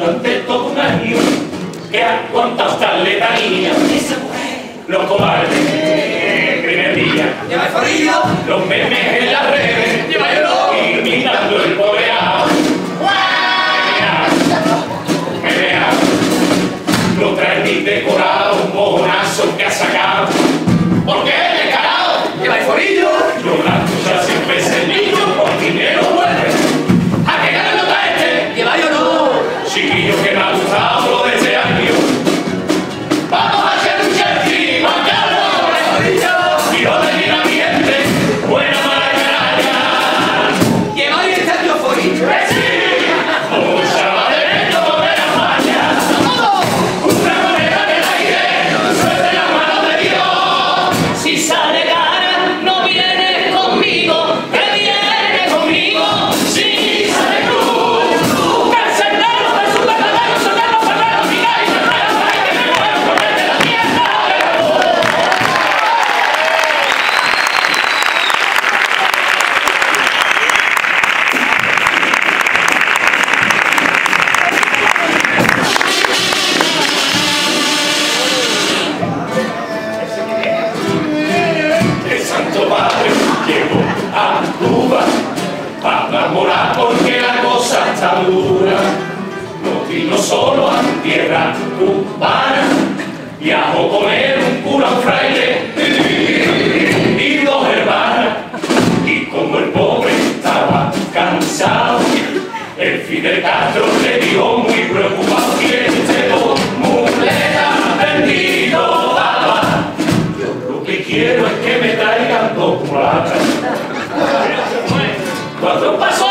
durante todo un año que han contado estas letanías. Los cobardes, el primer día. Los memes en las redes. Imitando el pobreado. Traen de cosa está dura. No vino solo a tierra cubana, viajó con él un cura, un fraile y dos hermanas. Y como el pobre estaba cansado, el Fidel Castro le dijo muy preocupado que este dos muletas vendido daba. Yo lo que quiero es que me traigan dos mulatas. Cuando pasó